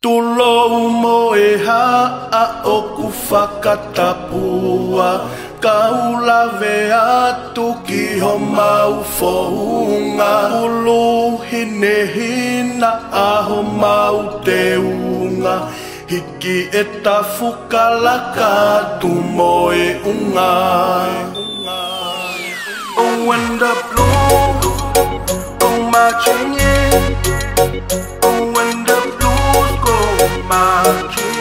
Tulou mo e ha a o ku whakatapua Ka ula ve atu ki ho mau fōunga Ulu hine hina a ho mau te unga Hiki e ta fukalaka tu mo e unga Oh when the blue, oh my chingy Oh when the my